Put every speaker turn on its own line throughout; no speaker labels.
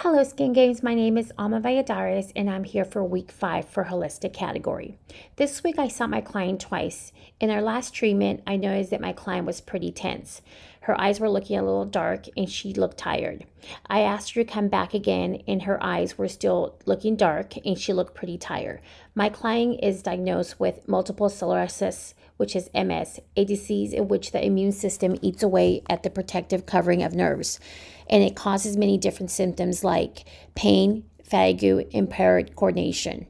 Hello, Skin Games. My name is Alma Valladares, and I'm here for week five for holistic category. This week, I saw my client twice. In our last treatment, I noticed that my client was pretty tense. Her eyes were looking a little dark, and she looked tired. I asked her to come back again, and her eyes were still looking dark, and she looked pretty tired. My client is diagnosed with multiple sclerosis, which is MS, a disease in which the immune system eats away at the protective covering of nerves and it causes many different symptoms like pain, fatigue, impaired coordination.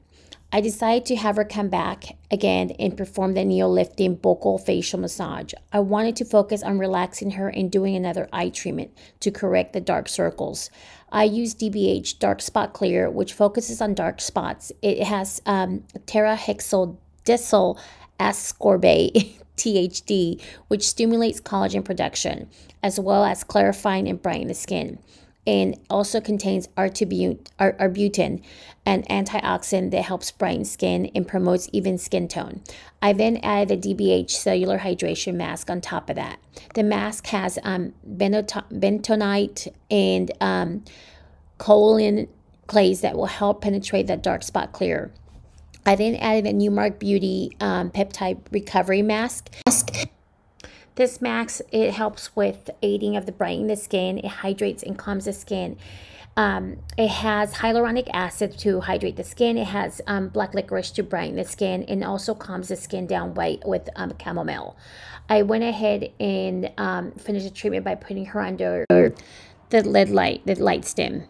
I decided to have her come back again and perform the neolifting buccal facial massage. I wanted to focus on relaxing her and doing another eye treatment to correct the dark circles. I use DBH Dark Spot Clear, which focuses on dark spots. It has um, tetrahexyldecyl ascorbate THD, which stimulates collagen production, as well as clarifying and brightening the skin. And also contains arbutin, an antioxidant that helps brighten skin and promotes even skin tone. I then added the DBH cellular hydration mask on top of that. The mask has um, bentonite and um, kaolin clays that will help penetrate that dark spot clear. I then added a Neomark Beauty um, Peptide Recovery Mask. This mask, it helps with aiding of the brightening the skin. It hydrates and calms the skin. Um, it has hyaluronic acid to hydrate the skin. It has um, black licorice to brighten the skin and also calms the skin down white with um, chamomile. I went ahead and um, finished the treatment by putting her under the LED light, the LightStim.